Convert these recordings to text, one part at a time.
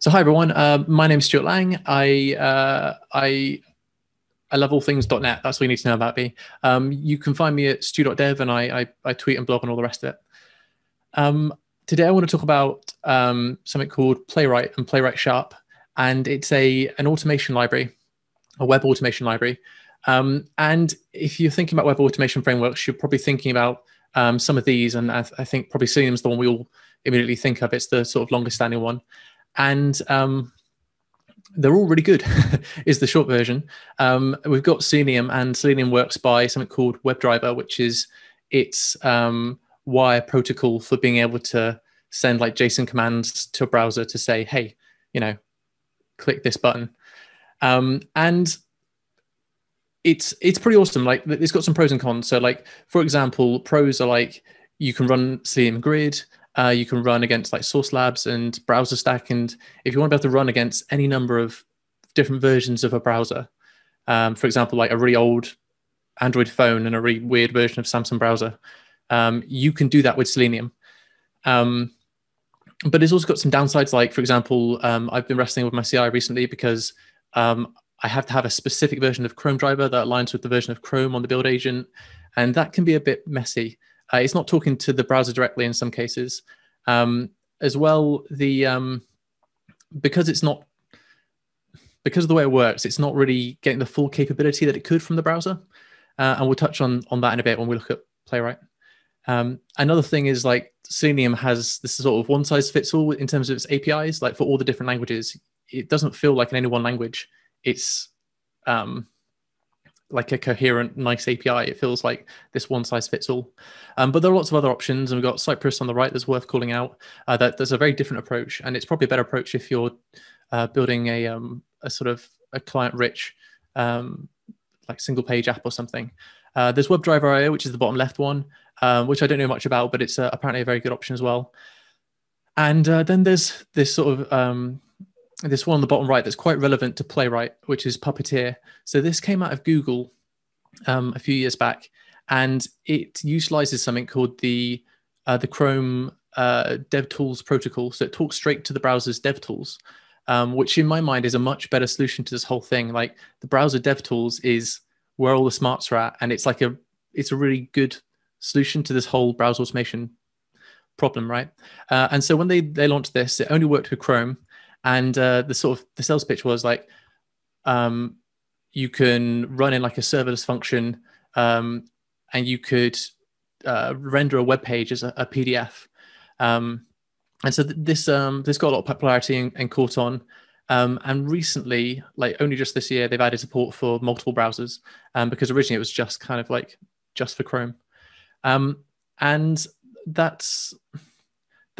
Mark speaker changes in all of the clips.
Speaker 1: So hi everyone, uh, my name is Stuart Lang. I uh, I I love all things .NET. That's all you need to know about me. Um, you can find me at stu.dev and I, I, I tweet and blog and all the rest of it. Um, today I want to talk about um, something called Playwright and Playwright Sharp, and it's a an automation library, a web automation library. Um, and if you're thinking about web automation frameworks, you're probably thinking about um, some of these, and I, I think probably Selenium's the one we all immediately think of. It's the sort of longest standing one, and um, they're all really good. is the short version. Um, we've got Selenium, and Selenium works by something called WebDriver, which is its um, wire protocol for being able to send like JSON commands to a browser to say, hey, you know, click this button. Um, and it's it's pretty awesome. Like it's got some pros and cons. So like for example, pros are like you can run Selenium Grid, uh, you can run against like Sauce Labs and Browser Stack, and if you want to be able to run against any number of different versions of a browser, um, for example, like a really old Android phone and a really weird version of Samsung browser, um, you can do that with Selenium. Um, but it's also got some downsides. Like for example, um, I've been wrestling with my CI recently because um, I have to have a specific version of Chrome driver that aligns with the version of Chrome on the build agent, and that can be a bit messy. Uh, it's not talking to the browser directly in some cases. Um, as well, the um, because it's not because of the way it works, it's not really getting the full capability that it could from the browser. Uh, and we'll touch on on that in a bit when we look at Playwright. Um, another thing is like Selenium has this sort of one size fits all in terms of its APIs. Like for all the different languages, it doesn't feel like in any one language it's um, like a coherent, nice API. It feels like this one size fits all. Um, but there are lots of other options, and we've got Cypress on the right that's worth calling out. Uh, that there's a very different approach, and it's probably a better approach if you're uh, building a um, a sort of a client-rich um, like single page app or something. Uh, there's WebDriver IO, which is the bottom left one, um, which I don't know much about, but it's uh, apparently a very good option as well. And uh, then there's this sort of um, this one on the bottom right that's quite relevant to Playwright, which is Puppeteer. So this came out of Google um, a few years back, and it utilizes something called the uh, the Chrome uh, DevTools protocol. So it talks straight to the browser's DevTools, um, which in my mind is a much better solution to this whole thing. Like the browser DevTools is where all the smarts are at, and it's like a it's a really good solution to this whole browser automation problem, right? Uh, and so when they they launched this, it only worked with Chrome and uh, the sort of the sales pitch was like um, you can run in like a serverless function um, and you could uh, render a web page as a, a pdf um, and so th- this um, this got a lot of popularity and, and caught on. Um, and recently like only just this year they've added support for multiple browsers um, because originally it was just kind of like just for chrome. And that's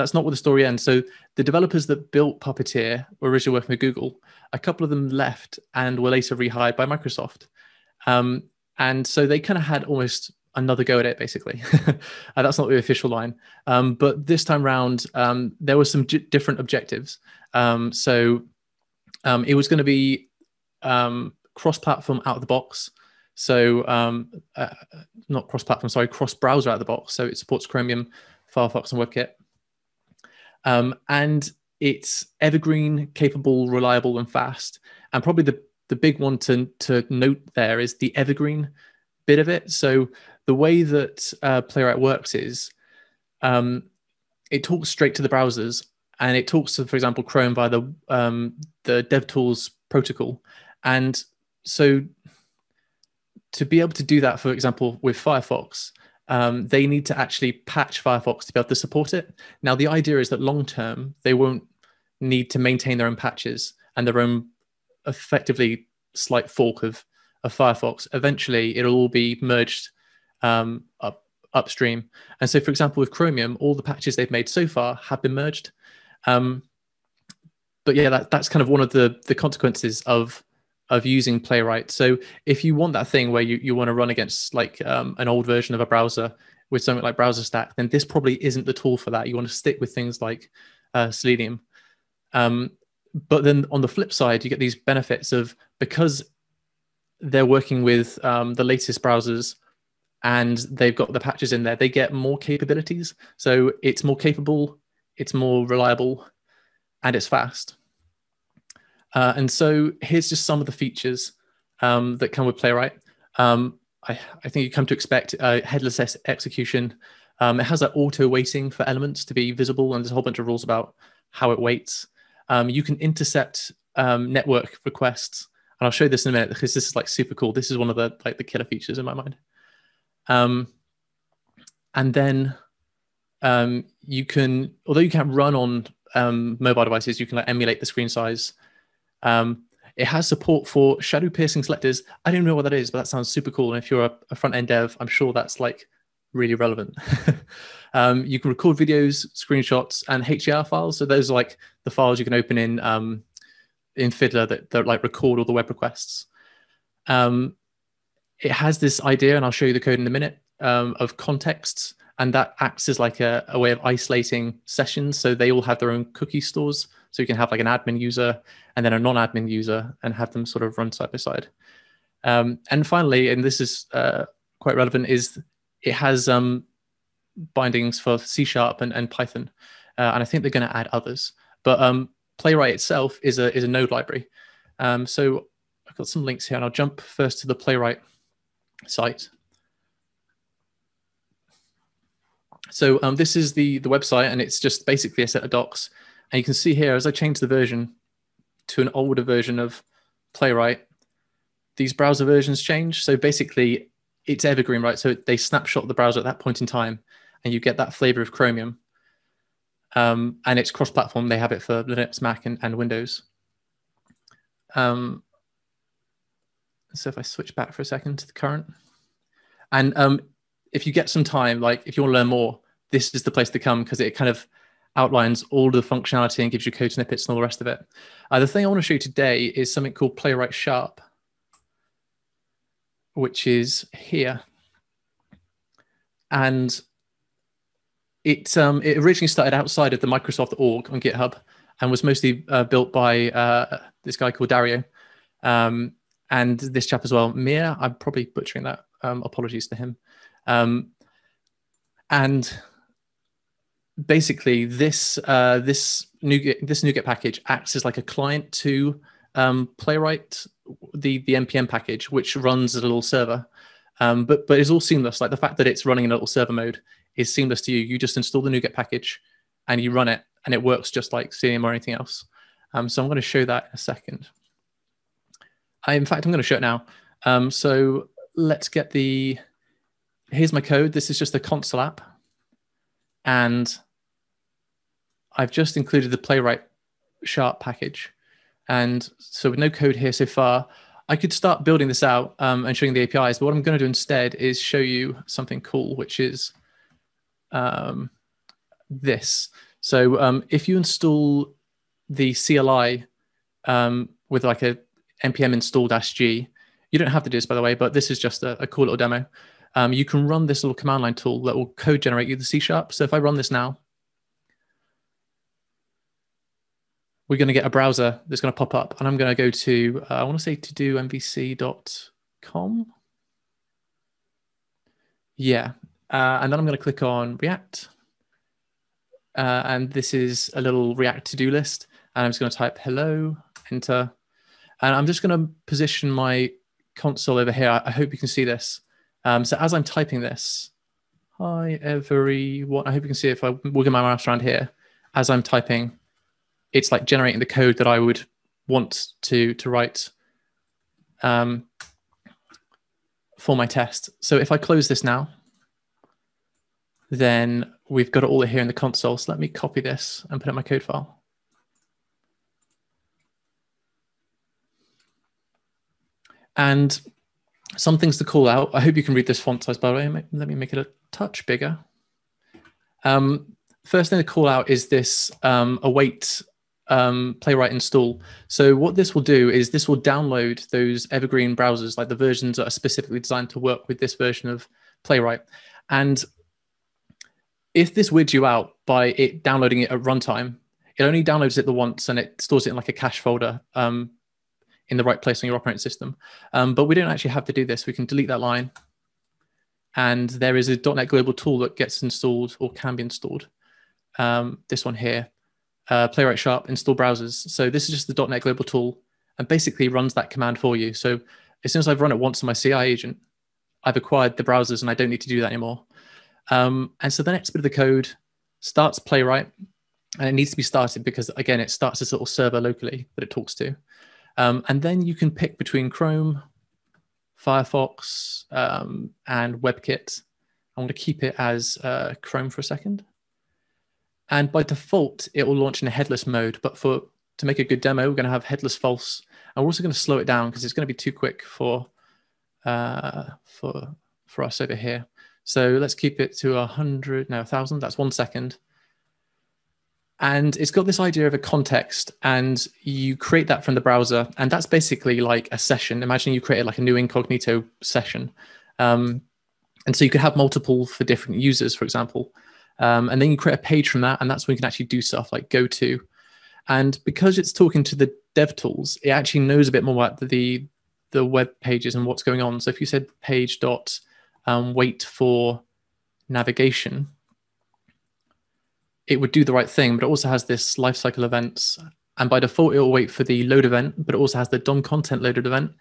Speaker 1: that's not where the story ends. So the developers that built Puppeteer were originally working with Google. A couple of them left and were later rehired by Microsoft. Um, and so they kind of had almost another go at it, basically. uh, that's not the official line. Um, but this time round, um, there were some different objectives. Um, so um, it was going to be um, cross-platform out of the box. So uh, not cross-platform, sorry, cross-browser out of the box. So it supports Chromium, Firefox, and WebKit. Um, and it's evergreen, capable, reliable, and fast. And probably the, the big one to, to note there is the evergreen bit of it. So the way that uh, Playwright works is um, it talks straight to the browsers and it talks to, for example, Chrome via the um, the DevTools protocol. And so to be able to do that, for example, with Firefox, um, they need to actually patch Firefox to be able to support it. Now, the idea is that long term, they won't need to maintain their own patches and their own effectively slight fork of, of Firefox. Eventually, it'll all be merged um, up upstream. And so, for example, with Chromium, all the patches they've made so far have been merged. Um, but yeah, that, that's kind of one of the the consequences of of using playwright. So if you want that thing where you, you want to run against like um, an old version of a browser with something like browser stack then this probably isn't the tool for that. You want to stick with things like uh, selenium. Um, but then on the flip side you get these benefits of because they're working with um, the latest browsers and they've got the patches in there they get more capabilities. So it's more capable it's more reliable and it's fast Uh, and so here's just some of the features um, that come with Playwright. Um, I, I, think you come to expect uh, headless execution. Um, it has that auto waiting for elements to be visible, and there's a whole bunch of rules about how it waits. Um, you can intercept um, network requests, and I'll show you this in a minute because this is like super cool. This is one of the like the killer features in my mind. Um, and then you can, although you can't run on mobile devices, you can like emulate the screen size. Um, it has support for shadow piercing selectors. I don't know what that is, but that sounds super cool. And if you're a, a front end dev, I'm sure that's like really relevant. um, you can record videos, screenshots, and HAR files. So those are like the files you can open in um, in Fiddler that, that like record all the web requests. Um, it has this idea, and I'll show you the code in a minute, um, of contexts, and that acts as like a, a way of isolating sessions. So they all have their own cookie stores. So you can have like an admin user and then a non-admin user and have them sort of run side by side. Um, and finally, and this is uh, quite relevant, is it has um, bindings for C Sharp and, and Python. Uh, and I think they're going to add others. But um, Playwright itself is a, is a node library. Um, so I've got some links here and I'll jump first to the Playwright site. So um, this is the, the website and it's just basically a set of docs. And you can see here, as I change the version to an older version of Playwright, these browser versions change. So basically it's evergreen, right? So they snapshot the browser at that point in time and you get that flavor of Chromium. Um, and it's cross-platform. They have it for Linux, Mac, and, and Windows. Um, so if I switch back for a second to the current, and um, if you get some time, like if you want to learn more, this is the place to come because it kind of outlines all the functionality and gives you code snippets and all the rest of it. Uh, the thing I want to show you today is something called Playwright Sharp, which is here. And it, um, it originally started outside of the Microsoft org on GitHub and was mostly uh, built by uh, this guy called Dario um, and this chap as well, Mir. I'm probably butchering that. Um, apologies to him. Um, and basically, this uh, this NuGet this NuGet package acts as like a client to um, Playwright, the the npm package, which runs a little server. Um, but but it's all seamless. Like the fact that it's running in a little server mode is seamless to you. You just install the NuGet package and you run it, and it works just like Selenium or anything else. Um, so I'm going to show that in a second. I, in fact, I'm going to show it now. Um, so let's get the here's my code. This is just a console app. And I've just included the Playwright Sharp package. And so with no code here so far, I could start building this out um, and showing the APIs. But what I'm going to do instead is show you something cool, which is um, this. So um, if you install the CLI um, with like a npm install dash g, you don't have to do this, by the way, but this is just a, a cool little demo um, you can run this little command line tool that will code generate you the C sharp. So if I run this now, we're going to get a browser that's going to pop up and I'm going to go to, uh, I want to say to do mvc.com. Yeah. Uh, and then I'm going to click on React. Uh, and this is a little React to-do list. And I'm just going to type hello, enter. And I'm just going to position my console over here. I hope you can see this. Um, so as I'm typing this, hi everyone. I hope you can see if I wiggle my mouse around here. As I'm typing, it's like generating the code that I would want to to write um, for my test. So if I close this now, then we've got it all here in the console. So let me copy this and put it in my code file. And some things to call out. I hope you can read this font size, by the way. Let me make it a touch bigger. Um, first thing to call out is this um, await um, playwright install. So what this will do is this will download those evergreen browsers, like the versions that are specifically designed to work with this version of playwright. And if this weirds you out by it downloading it at runtime, it only downloads it the once and it stores it in like a cache folder um, in the right place on your operating system. Um, but we don't actually have to do this. We can delete that line. And there is a .NET Global tool that gets installed or can be installed. Um, this one here. uh, Playwright Sharp install browsers. So this is just the .NET Global tool and basically runs that command for you. So as soon as I've run it once on my CI agent, I've acquired the browsers and I don't need to do that anymore. Um, and so the next bit of the code starts Playwright and it needs to be started because again, it starts this little server locally that it talks to. Um, and then you can pick between Chrome, Firefox, um, and WebKit. I want to keep it as uh, Chrome for a second. And by default, it will launch in a headless mode. But for to make a good demo, we're going to have headless false. And we're also going to slow it down because it's going to be too quick for uh, for for us over here. So let's keep it to a hundred, no, a thousand. That's one second. And it's got this idea of a context, and you create that from the browser, and that's basically like a session. Imagine you created like a new incognito session, um, and so you could have multiple for different users, for example. Um, and then you create a page from that, and that's when you can actually do stuff like go to. And because it's talking to the dev tools, it actually knows a bit more about the the web pages and what's going on. So if you said page dot um, wait for navigation, it would do the right thing, but it also has this lifecycle events. And by default, it will wait for the load event, but it also has the DOM content loaded event.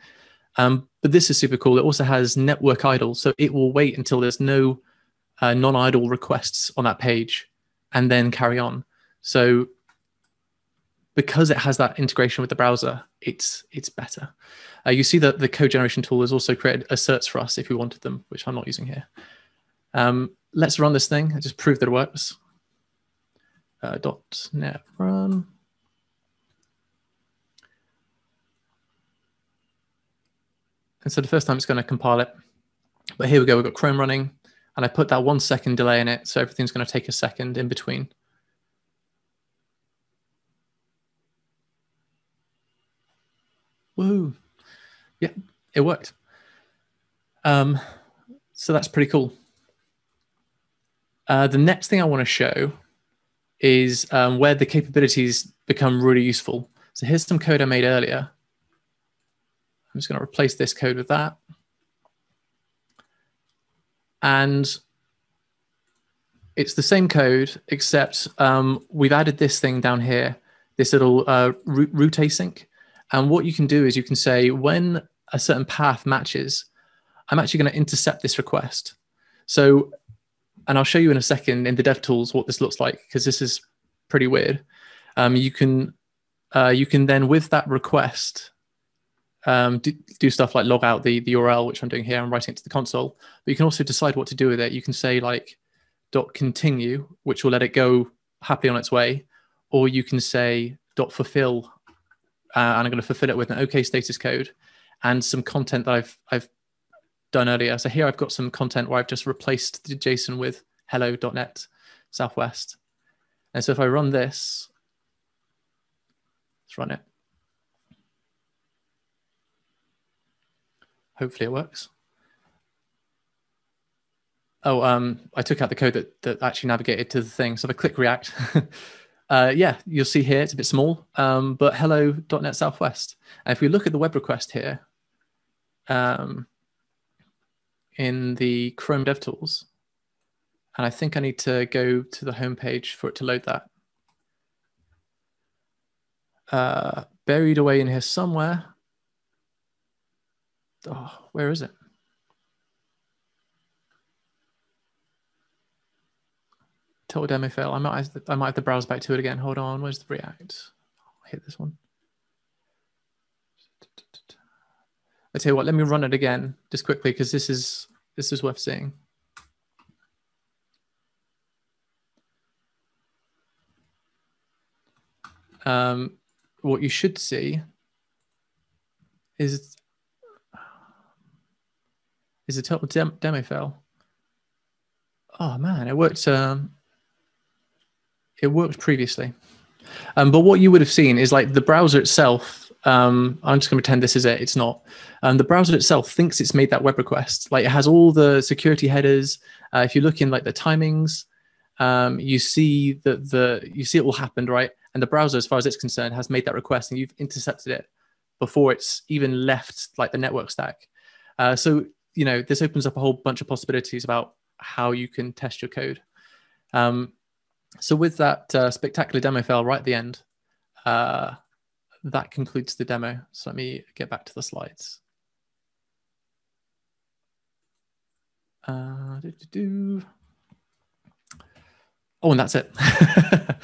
Speaker 1: Um, but this is super cool. It also has network idle. So it will wait until there's no uh, non-idle requests on that page and then carry on. So because it has that integration with the browser, it's it's better. Uh, you see that the code generation tool has also created asserts for us if we wanted them, which I'm not using here. Um, let's run this thing and just prove that it works uh, .NET run. And so the first time it's going to compile it. But here we go, we've got Chrome running, and I put that one second delay in it, so everything's going to take a second in between. Woohoo. Yeah, it worked. Um, so that's pretty cool. Uh, the next thing I want to show is um, where the capabilities become really useful. So here's some code I made earlier. I'm just going to replace this code with that. And it's the same code, except um, we've added this thing down here, this little uh, route async. And what you can do is you can say when a certain path matches, I'm actually going to intercept this request. So and I'll show you in a second in the dev tools what this looks like because this is pretty weird. Um, you can uh, you can then with that request um, do, do, stuff like log out the, the URL, which I'm doing here. I'm writing it to the console, but you can also decide what to do with it. You can say like dot continue, which will let it go happily on its way, or you can say dot fulfill, uh, and I'm going to fulfill it with an OK status code and some content that I've I've done earlier. So here I've got some content where I've just replaced the JSON with hello.net Southwest. And so if I run this, let's run it. Hopefully it works. Oh, um, I took out the code that, that actually navigated to the thing. So if I click React, uh, yeah, you'll see here it's a bit small, um, but hello.net Southwest. And if we look at the web request here, um, in the Chrome DevTools. And I think I need to go to the home page for it to load that. Uh, buried away in here somewhere. Oh, where is it? Total demo fail. I might, have I might have to browse back to it again. Hold on. Where's the React? I'll hit this one. I tell you what, let me run it again just quickly because this is this is worth seeing. Um, what you should see is is a total dem demo fail. Oh man, it worked. Um, it worked previously, um, but what you would have seen is like the browser itself um, I'm just going to pretend this is it. It's not. Um, the browser itself thinks it's made that web request. Like it has all the security headers. Uh, if you look in like the timings, um, you see that the you see it all happened right, and the browser, as far as it's concerned, has made that request, and you've intercepted it before it's even left like the network stack. Uh, so you know this opens up a whole bunch of possibilities about how you can test your code. Um, so with that uh, spectacular demo fail right at the end, uh, that concludes the demo. So let me get back to the slides. Uh, doo -doo -doo. Oh, and that's it.